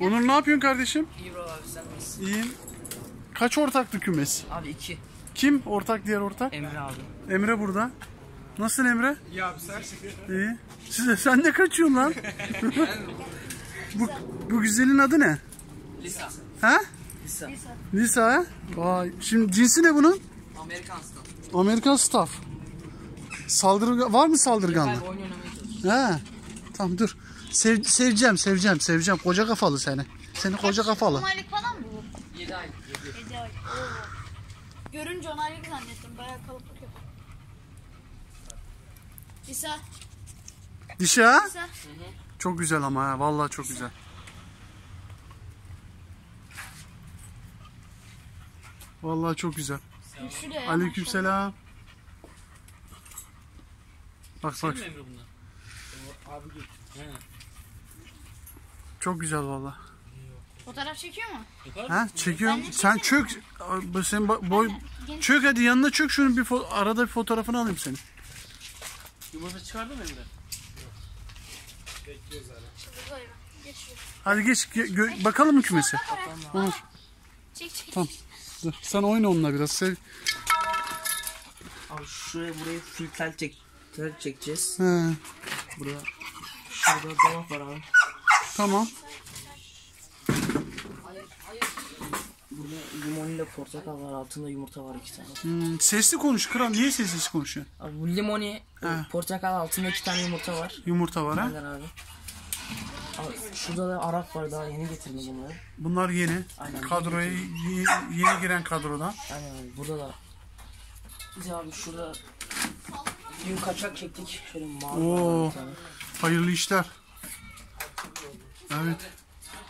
Onur ne yapıyorsun kardeşim? İyi bro abi sen nasılsın? İyiyim. Kaç ortaklı kümes? Abi iki. Kim ortak diğer ortak? Emre abi. Emre burada. Nasılsın Emre? İyi abi sen. İyi. Siz, sen de kaçıyorsun lan. bu, bu güzelin adı ne? Lisa. Ha? Lisa. Lisa ha? Vay. Şimdi cinsi ne bunun? Amerikan staff. Amerikan staff. Saldırı var mı? Abi oyun oynamaya çalışıyor. He. Tamam dur. Sev, seveceğim, seveceğim, seveceğim. Koca kafalı seni. Seni koca kafalı. Onaylık falan mı bu? 7 ay. 7 ay. Oo. Görünce onaylık zannettim. Bayağı kalıplık yok. İsa. Dişi ha? İsa. Çok güzel ama ha. Vallahi çok güzel. Vallahi çok güzel. Aleykümselam. Bak bak. Çok güzel vallahi. maşallah. Fotoğraf çekiyor mu? Ha çekiyorum. Sen çök. Bu Sen ba- boy çök hadi yanına çök şunun bir fo- arada bir fotoğrafını alayım senin. Yumurta çıkardı mı Emre? Böyle. Geçiyor. Hadi geç gö- gö- bakalım mı kümesi? Onur. Çek çek. Tamam. Dur. Sen oyna onunla biraz. Sev. Abi şuraya burayı full tel çek tel çekeceğiz. He. Buraya. Şurada dolap var abi. Tamam. Burada limon ile portakal var. Altında yumurta var iki tane. Hmm, sesli konuş kral. Niye sessiz konuşuyorsun? Abi bu limoni, He. portakal altında iki tane yumurta var. Yumurta var ha. Abi. Abi şurada da Arap var daha yeni getirdim bunları. Bunlar yeni. Aynen. Kadroya y- yeni giren kadrodan. Aynen abi burada da. Biz abi şurada dün kaçak çektik. Şöyle mavi Oo. var bir tane. Hayırlı işler. Evet.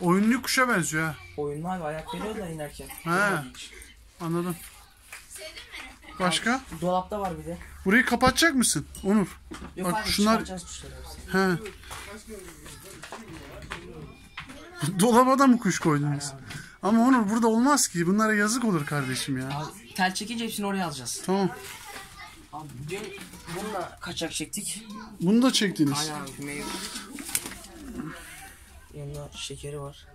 Oyunlu kuşa benziyor ha. Oyunlu abi ayak veriyor da inerken. He. Anladım. Başka? Dolapta var bir de. Burayı kapatacak mısın? Onur. Yok Bak abi şunlar- çıkaracağız kuşları hepsini. He. Dolaba da mı kuş koydunuz? Ama Onur burada olmaz ki. Bunlara yazık olur kardeşim ya. Abi tel çekince hepsini oraya alacağız. Tamam. Abi dün bununla kaçak çektik. Bunu da çektiniz. Aynen abi meyve. Yanında şekeri var.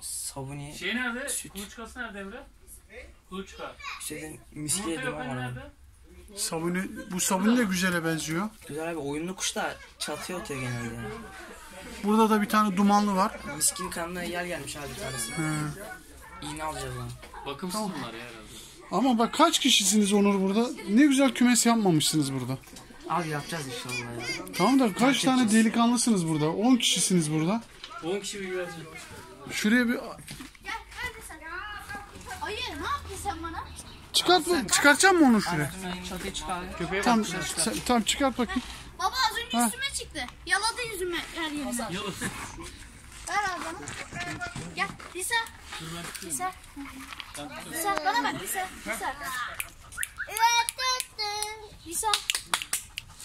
Sabuni, Şey nerede? Kuluçkası nerede Emre? Kuluçka. işte miski var abi. nerede? Sabuni, bu sabun de güzele benziyor. Güzel abi oyunlu kuş da çatıya atıyor genelde yani. Burada da bir tane dumanlı var. Miskin kanına yer gelmiş abi bir tanesi. İğne alacağız onu. Bakımsız bunlar ya herhalde. Ama bak kaç kişisiniz Onur burada? Ne güzel kümes yapmamışsınız burada. Abi yapacağız inşallah ya. Tamam da kaç tane delikanlısınız burada? 10 kişisiniz burada. 10 kişi bir güvercin. Şuraya bir Gel hadi sen. Ayı ne yaptın sen bana? çıkart çıkartacak mı onu şuraya? Çatıya çık abi. Köpeğe Tam bak. sen, tam çıkart bakayım. Baba az önce üstüme çıktı. Yaladı yüzüme her yerimden. Ver abi bana. Gel Lisa. Lisa. Lisa bana bak Lisa. Lisa. Lisa.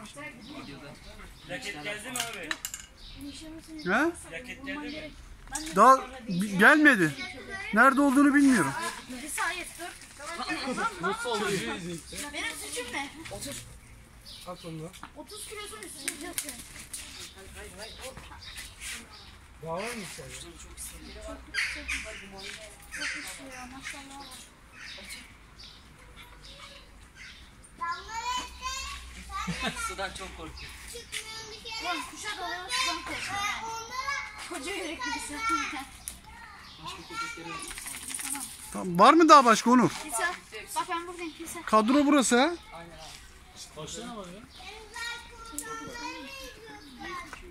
anam. Lisa sen. Ha? Daha bi- gelmedi. Nerede olduğunu bilmiyorum. Hayır dur. Nasıl oldu? Benim suçum ne? 30. At onu. 30 kilosun yatıyor. Daha var mı içeride? Çok güçlü ya maşallah. Sudan çok korkuyor. Lan kuşa dalıyor sudan korkuyor. Koca yürekli bir sen. Tamam, var mı daha başka Onur? Lisa bak ben buradayım Lisa. Kadro burası ha. Başlarına bak ya.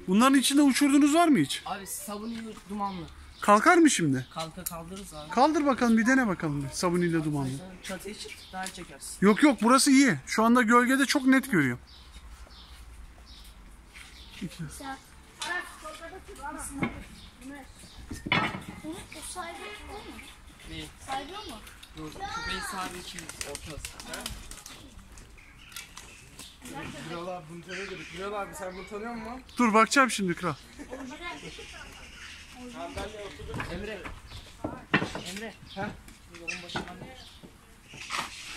Bunların içinde uçurdunuz var mı hiç? Abi sabuni dumanlı. Kalkar mı şimdi? Kalka kaldırırız abi. Kaldır bakalım bir dene bakalım. bir, Sabuniyle dumanlı. Çatıya çık daha çekersin. Yok yok burası iyi. Şu anda gölgede çok net görüyorum. İki. Ne? O mu? Dur. Köpeğin sahibi için ortası. Birol abi bunu tanıyor. Birol abi sen bunu tanıyor musun? Dur bakacağım şimdi kral. Emre. Emre. Yolun başından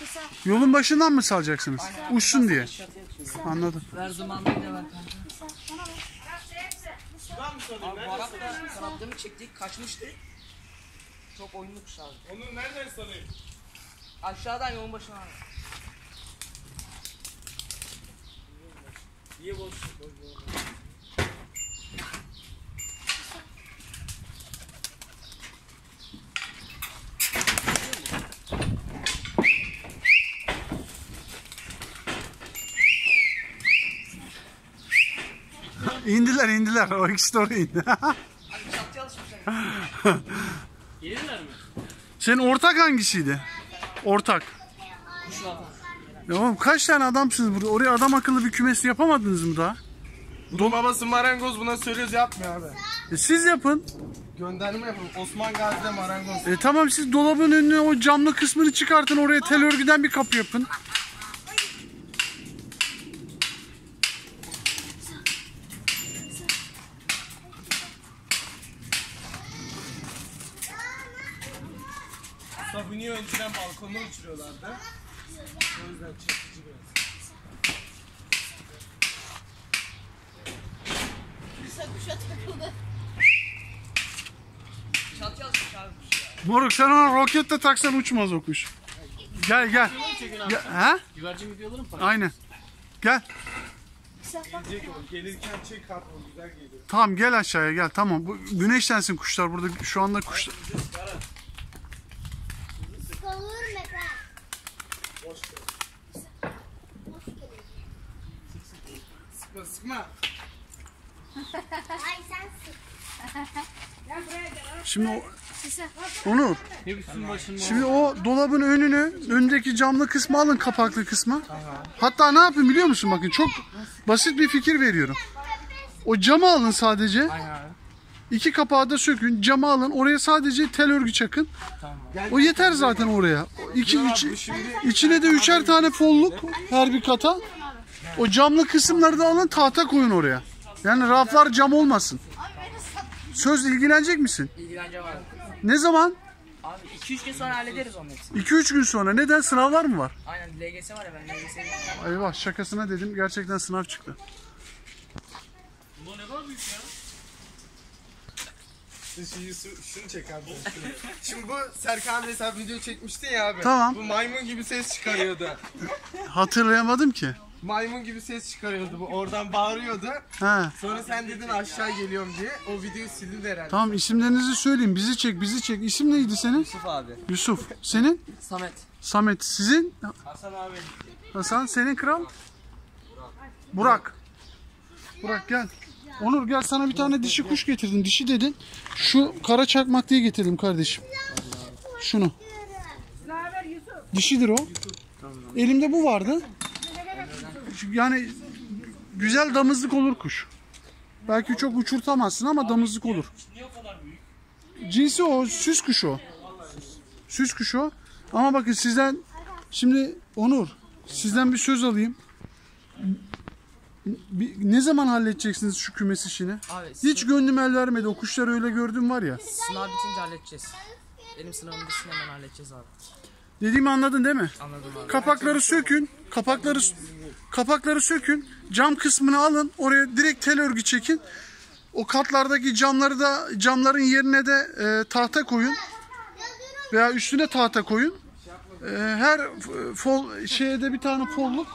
Lisa. Yolun başından mı salacaksınız? Uçsun diye. atıyoruz. Anladım. Ver zamanında yine ver kanka. Lisa bana ver. Abi da kanatlarını çektik kaçmıştı. Çok oyunlu kuş abi. Onu nereden sanayım? Aşağıdan yolun başına. Niye boş? İndiler indiler. O ikisi de oraya indi. Abi alışmışlar. Gelirler mi? Senin ortak hangisiydi? Ortak. Ya oğlum kaç tane adamsınız burada? Oraya adam akıllı bir kümes yapamadınız mı daha? Bunun babası marangoz buna söylüyoruz yapmıyor abi. E siz yapın. Gönderme yapalım. Osman Gazi'de marangoz. E tamam siz dolabın önüne o camlı kısmını çıkartın. Oraya tel örgüden bir kapı yapın. Sabuni'yi önceden balkonda uçuruyorlardı. O yüzden çekici biraz. Lisa kuşa takıldı. Çatıya alışmış abi kuş ya. Moruk sen ona roketle taksan uçmaz o kuş. Gel gel. gel ha? Güvercin videoları mı Aynen. Gel. Gelecek o. Gelirken çek kart o güzel geliyor. Tamam gel aşağıya gel. Tamam. Bu güneşlensin kuşlar burada. Şu anda kuşlar. Kavurma ben. Boş ver. Sıkma sıkma. Ay sen sık. Şimdi o. Onur. Şimdi o dolabın önünü, öndeki camlı kısmı alın kapaklı kısmı. Hatta ne yapın biliyor musun bakın çok basit bir fikir veriyorum. O camı alın sadece. Abi. İki kapağı da sökün. Camı alın. Oraya sadece tel örgü çakın. Tamam. O yeter zaten oraya. İki, şimdi içine de üçer tane folluk her bir kata. O camlı kısımları da alın tahta koyun oraya. Yani raflar cam olmasın. Söz ilgilenecek misin? İlgilence var. Ne zaman? Abi 2-3 gün sonra hallederiz onun hepsini. 2-3 gün sonra. Neden? Sınavlar mı var? Aynen LGS var ya ben LGS'yi Eyvah şakasına dedim. Gerçekten sınav çıktı. Bu ne kadar büyük ya? Şu, şunu çek abi. şunu. Şimdi bu Serkan abi sen video çekmiştin ya abi. Tamam. Bu maymun gibi ses çıkarıyordu. Hatırlayamadım ki. maymun gibi ses çıkarıyordu bu. Oradan bağırıyordu. He. Sonra sen dedin aşağı geliyorum diye. O videoyu sildin herhalde. Tamam isimlerinizi söyleyin. Bizi çek, bizi çek. İsim neydi senin? Yusuf abi. Yusuf. Senin? Samet. Samet. Sizin? Hasan abi. Hasan. Senin kral? Burak. Burak gel. Onur gel sana bir tane dişi kuş getirdim. Dişi dedin. Şu kara çakmak diye getirdim kardeşim. Şunu. Dişidir o. Elimde bu vardı. Yani güzel damızlık olur kuş. Belki çok uçurtamazsın ama damızlık olur. Cinsi o, süs kuşu. Süs kuşu. Ama bakın sizden şimdi Onur sizden bir söz alayım. Ne zaman halledeceksiniz şu kümes işini? Abi Hiç gönlüm el vermedi. O kuşları öyle gördüm var ya. sınav bitince halledeceğiz. Benim sınavım bitsin hemen halledeceğiz abi. Dediğimi anladın değil mi? Anladım abi. Kapakları sökün. Kapakları kapakları sökün. Cam kısmını alın. Oraya direkt tel örgü çekin. O katlardaki camları da camların yerine de e, tahta koyun. Veya üstüne tahta koyun. E, her fol şeye de bir tane folluk.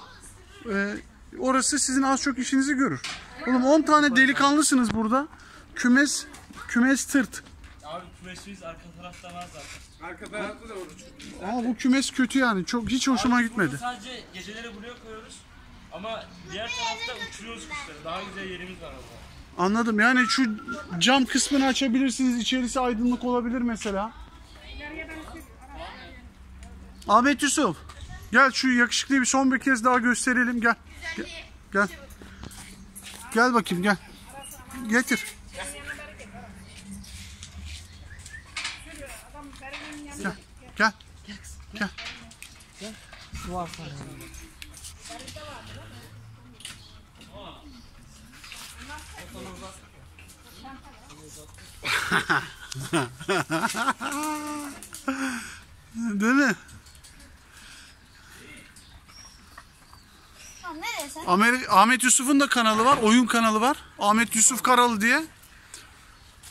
E, orası sizin az çok işinizi görür. Oğlum 10 tane delikanlısınız burada. Kümes kümes tırt. Abi kümesimiz arka tarafta var zaten. Arka tarafta da var. Ama bu kümes kötü yani. Çok hiç hoşuma gitmedi. Sadece geceleri buraya koyuyoruz. Ama diğer tarafta uçuruyoruz kuşları. Daha güzel yerimiz var orada. Anladım. Yani şu cam kısmını açabilirsiniz. İçerisi aydınlık olabilir mesela. Ahmet Yusuf. Gel şu yakışıklıyı bir son bir kez daha gösterelim. Gel. Gel. Gel, gel bakayım gel. Getir. Gel. Gel. Su var sana. Değil mi? Tamam Ahmet Yusuf'un da kanalı var. Oyun kanalı var. Ahmet Yusuf Karalı diye.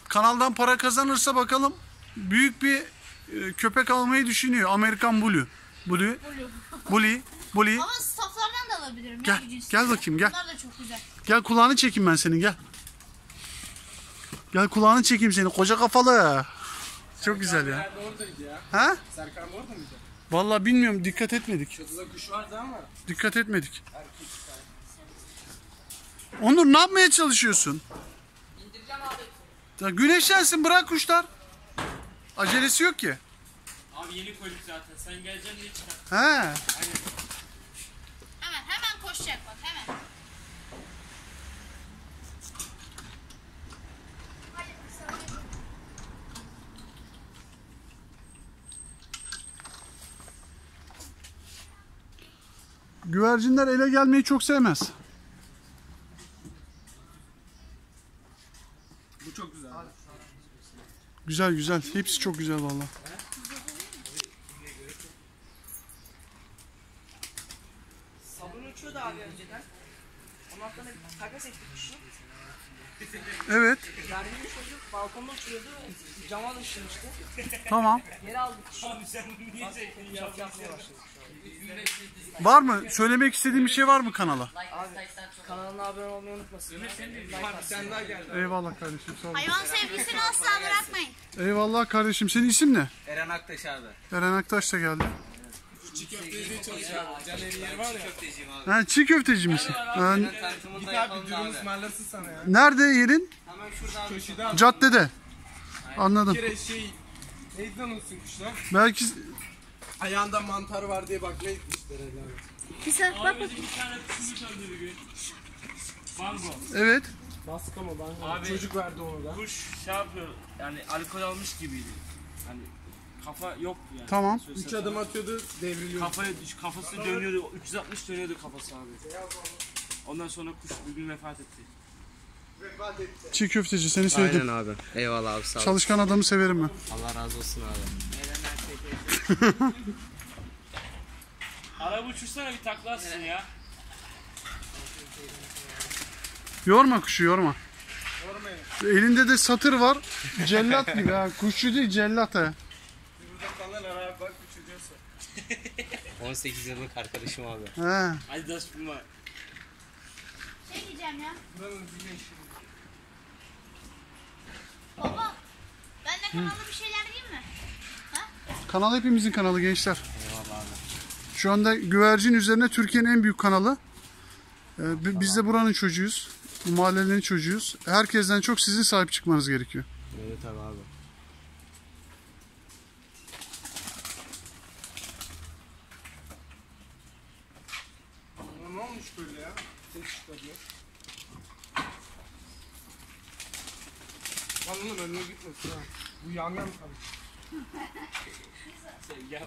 Kanaldan para kazanırsa bakalım büyük bir e, köpek almayı düşünüyor. Amerikan Blue. Blue. Bully. Bully. Ama stafflardan da alabilirim. Gel, ya, gel bakayım, gel. Bunlar da çok güzel. Gel kulağını çekeyim ben senin gel. Gel kulağını çekeyim seni koca kafalı. Çok güzel ya. Oradaydı ya? Ha? Serkan orada mıydı? Vallahi bilmiyorum dikkat etmedik. Çatıda kuş vardı ama. Dikkat etmedik. Onur ne yapmaya çalışıyorsun? Ya güneşlensin bırak kuşlar. Acelesi yok ki. Abi yeni koyduk zaten. Sen geleceksin diye çıkar. He. Hemen hemen koşacak bak hemen. Güvercinler ele gelmeyi çok sevmez. Bu çok güzel. Güzel güzel. Hepsi çok güzel vallahi. Sabun uçuyordu abi önceden. Ondan sonra takas ettik kuşu. Evet. Verdiğimiz çocuk balkonda uçuyordu. Cama düşürmüştü. Tamam. Geri aldık kuşu. Abi sen niye çektin ya? Yapmaya başladık. Var mı? Söylemek istediğin bir şey var mı kanala? Kanalına abone olmayı unutmasın. Bir tane daha geldi. Eyvallah kardeşim sağ ol. Hayvan sevgisini asla bırakmayın. Eyvallah kardeşim. Senin isim ne? Eren Aktaş abi. Eren Aktaş da geldi. Çiğ köfteci çalışıyor. Caner'in yeri var ya. Köfteciyim abi. Ha, çiğ köfteci misin? Ha, Git abi dürüm abi. ısmarlasın sana ya. nerede yerin? Hemen şurada abi. Köşede abi. Caddede. Anladım. Bir kere şey... Neydi lan o kuşlar? Belki Ayağında mantar var diye bak ne etmişler herhalde. Güzel bak Abi bizim bir tane kuşumuz öldü bir gün. Mango. evet. Baskı ama ben Abi- çocuk verdi onu da. Kuş şey yapıyor. Yani alkol almış gibiydi. Hani kafa yok yani. Tamam. Üç adım atıyordu devriliyordu. Kafaya düş, kafası dönüyordu. 360 dönüyordu kafası abi. Ondan sonra kuş bir gün vefat etti. Çiğ köfteci seni sevdim. abi. Eyvallah abi sağ ol. Çalışkan adamı severim ben. Allah razı olsun abi. Araba uçursana bir takla atsın ya. Yorma kuşu yorma. Elinde de satır var. Cellat gibi ha. Kuşçu değil cellat ha. Falan ara bak uçuruyorsa. 18 yıllık arkadaşım abi. He. Hadi daş bulma. şey diyeceğim ya. Baba ben de kanalda bir şeyler diyeyim mi? Kanal hepimizin kanalı gençler. Şu anda güvercin üzerine Türkiye'nin en büyük kanalı. Ee, bi- biz de buranın çocuğuyuz. Bu mahallenin çocuğuyuz. Herkesten çok sizin sahip çıkmanız gerekiyor. Evet abi abi. Ama ne olmuş böyle ya? Çıkarıyor. Lan oğlum önüne gitmesin ha. Bu yan yan kalmış. Gel.